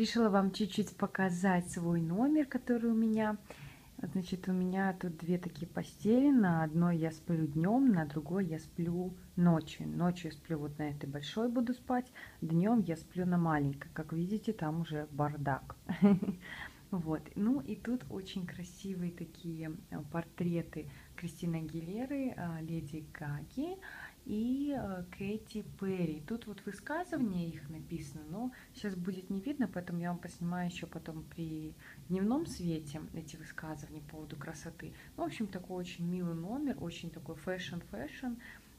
Решила вам чуть-чуть показать свой номер, который у меня. Значит, у меня тут две такие постели. На одной я сплю днем, на другой я сплю ночью. Ночью сплю вот на этой большой буду спать, днем я сплю на маленькой. Как видите, там уже бардак. Вот. Ну и тут очень красивые такие э, портреты Кристины Агилеры, э, Леди Гаги и э, Кэти Перри. Тут вот высказывания их написано, но сейчас будет не видно, поэтому я вам поснимаю еще потом при дневном свете эти высказывания по поводу красоты. Ну, в общем, такой очень милый номер, очень такой fashion-fashion,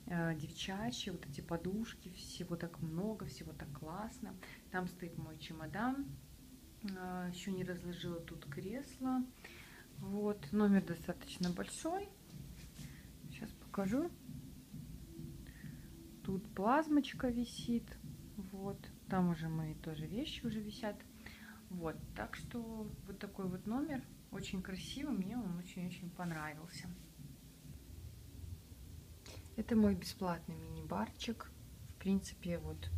девчачьи, вот эти подушки, всего так много, всего так классно. Там стоит мой чемодан, а, Еще не разложила тут кресло. Вот, номер достаточно большой. Покажу. Тут плазмочка висит. Вот, там уже мои тоже вещи уже висят. Вот, так что вот такой вот номер. Очень красивый, мне он очень-очень понравился. Это мой бесплатный мини-барчик. В принципе, вот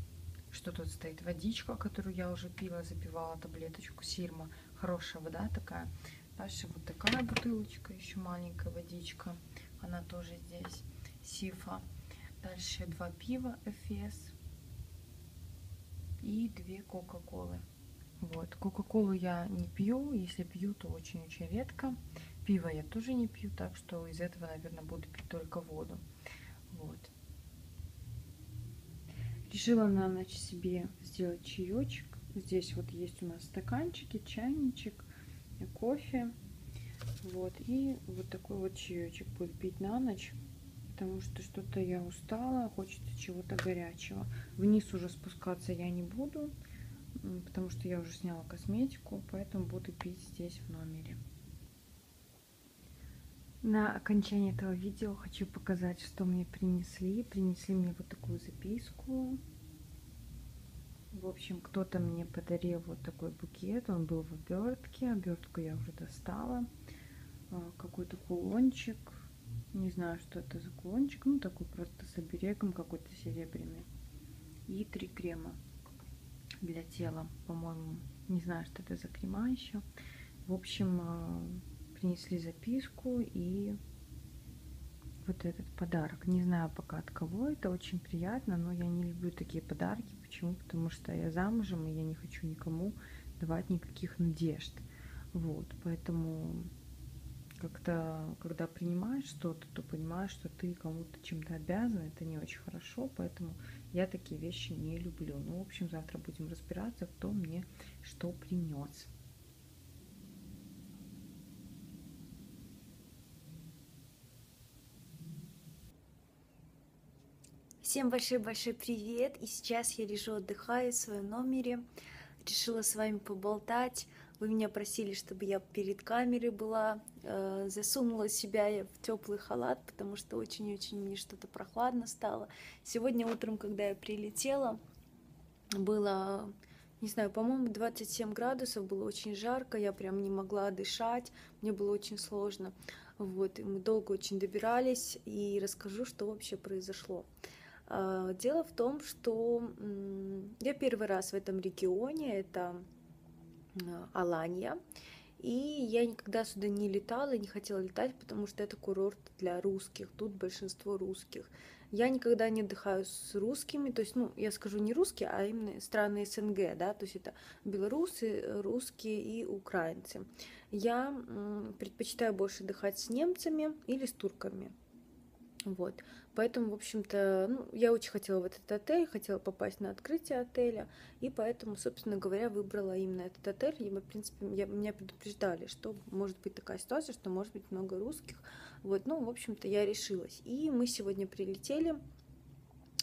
что тут стоит водичка, которую я уже пила, запивала таблеточку Сирма. Хорошая вода такая. Дальше вот такая бутылочка, еще маленькая водичка. Она тоже здесь. Сифа. Дальше два пива Эфес. И две Кока-Колы. Вот. Кока-колу я не пью. Если пью, то очень-очень редко. Пиво я тоже не пью, так что из этого, наверное, буду пить только воду. Вот. Решила на ночь себе сделать чаечек. Здесь вот есть у нас стаканчики, чайничек, кофе. Вот, и вот такой вот чаечек буду пить на ночь, потому что что-то я устала, хочется чего-то горячего. Вниз уже спускаться я не буду, потому что я уже сняла косметику, поэтому буду пить здесь в номере. На окончание этого видео хочу показать, что мне принесли. Принесли мне вот такую записку. В общем, кто-то мне подарил вот такой букет. Он был в обертке. Обертку я уже достала. А, какой-то кулончик. Не знаю, что это за кулончик. Ну, такой просто с оберегом какой-то серебряный. И три крема для тела, по-моему. Не знаю, что это за крема еще. В общем, а, принесли записку и вот этот подарок. Не знаю пока от кого это, очень приятно, но я не люблю такие подарки. Почему? Потому что я замужем, и я не хочу никому давать никаких надежд. Вот, поэтому как-то, когда принимаешь что-то, то понимаешь, что ты кому-то чем-то обязан, это не очень хорошо, поэтому я такие вещи не люблю. Ну, в общем, завтра будем разбираться, кто мне что принес. Всем большой-большой привет! И сейчас я лежу, отдыхаю в своем номере. Решила с вами поболтать. Вы меня просили, чтобы я перед камерой была. Э, засунула себя в теплый халат, потому что очень-очень мне что-то прохладно стало. Сегодня утром, когда я прилетела, было, не знаю, по-моему, 27 градусов, было очень жарко, я прям не могла дышать, мне было очень сложно. Вот, и мы долго очень добирались, и расскажу, что вообще произошло. А, дело в том, что я первый раз в этом регионе, это Алания, и я никогда сюда не летала, не хотела летать, потому что это курорт для русских, тут большинство русских. Я никогда не отдыхаю с русскими, то есть, ну, я скажу не русские, а именно страны СНГ, да, то есть это белорусы, русские и украинцы. Я предпочитаю больше отдыхать с немцами или с турками, вот. Поэтому, в общем-то, ну, я очень хотела в этот отель, хотела попасть на открытие отеля, и поэтому, собственно говоря, выбрала именно этот отель. И, в принципе, я, меня предупреждали, что может быть такая ситуация, что может быть много русских. Вот, ну, в общем-то, я решилась. И мы сегодня прилетели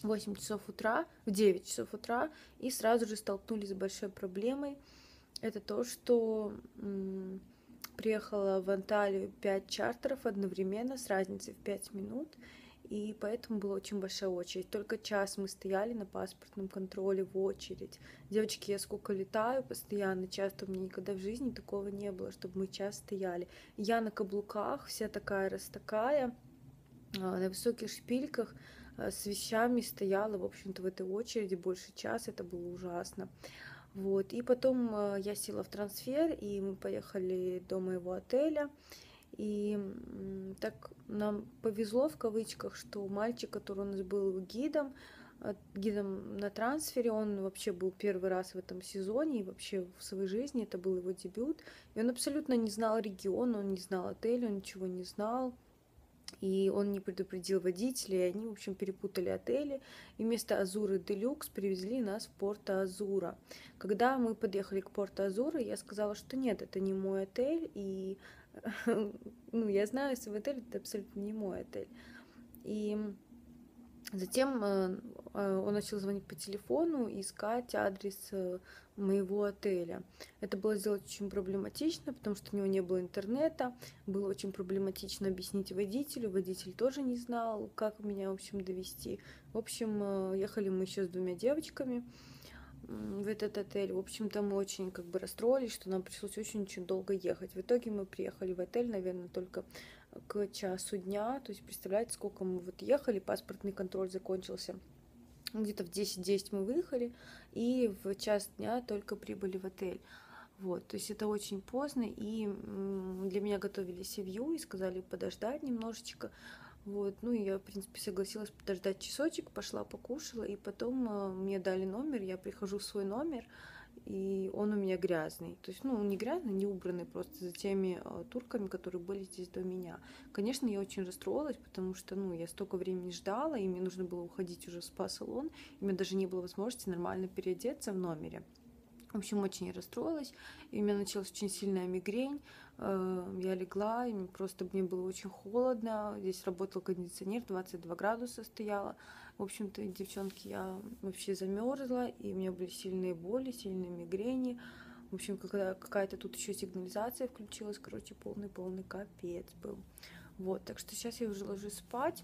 в 8 часов утра, в 9 часов утра, и сразу же столкнулись с большой проблемой. Это то, что приехала в Анталию 5 чартеров одновременно с разницей в 5 минут, и поэтому была очень большая очередь. Только час мы стояли на паспортном контроле в очередь. Девочки, я сколько летаю постоянно, часто у меня никогда в жизни такого не было, чтобы мы час стояли. Я на каблуках, вся такая растакая, а, на высоких шпильках а, с вещами стояла, в общем-то, в этой очереди больше часа, это было ужасно. Вот, и потом э, я села в трансфер, и мы поехали до моего отеля. И так нам повезло в кавычках, что мальчик, который у нас был гидом, э, гидом на трансфере, он вообще был первый раз в этом сезоне и вообще в своей жизни, это был его дебют. И он абсолютно не знал регион, он не знал отель, он ничего не знал и он не предупредил водителей, и они, в общем, перепутали отели, и вместо Азуры Делюкс привезли нас в Порто Азура. Когда мы подъехали к Порто Азура, я сказала, что нет, это не мой отель, и ну, я знаю свой отель, это абсолютно не мой отель. И затем э, он начал звонить по телефону и искать адрес э, моего отеля. Это было сделать очень проблематично, потому что у него не было интернета. Было очень проблематично объяснить водителю. Водитель тоже не знал, как меня, в общем, довести. В общем, ехали мы еще с двумя девочками в этот отель. В общем-то, мы очень как бы расстроились, что нам пришлось очень-очень долго ехать. В итоге мы приехали в отель, наверное, только к часу дня. То есть, представляете, сколько мы вот ехали, паспортный контроль закончился. Где-то в 10-10 мы выехали, и в час дня только прибыли в отель. Вот, то есть это очень поздно, и для меня готовили семью и сказали подождать немножечко. Вот, ну и я, в принципе, согласилась подождать часочек, пошла покушала, и потом э, мне дали номер, я прихожу в свой номер, и он у меня грязный. То есть, ну, не грязный, не убранный, просто за теми э, турками, которые были здесь до меня. Конечно, я очень расстроилась, потому что, ну, я столько времени ждала, и мне нужно было уходить уже в спа-салон, и у меня даже не было возможности нормально переодеться в номере. В общем, очень расстроилась, и у меня началась очень сильная мигрень. Э, я легла, и просто мне было очень холодно. Здесь работал кондиционер, 22 градуса стояло. В общем-то, девчонки, я вообще замерзла, и у меня были сильные боли, сильные мигрени. В общем, какая-то тут еще сигнализация включилась, короче, полный-полный капец был. Вот, так что сейчас я уже ложусь спать,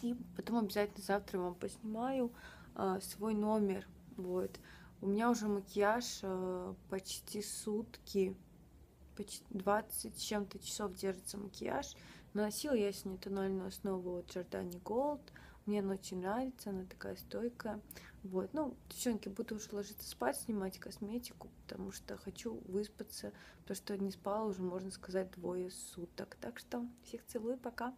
и потом обязательно завтра вам поснимаю а, свой номер, вот. У меня уже макияж э, почти сутки, почти 20 с чем-то часов держится макияж. Наносила я сегодня тональную основу от Giordani Gold. Мне она очень нравится, она такая стойкая. Вот, ну, девчонки, буду уже ложиться спать, снимать косметику, потому что хочу выспаться, потому что не спала уже, можно сказать, двое суток. Так что всех целую, пока.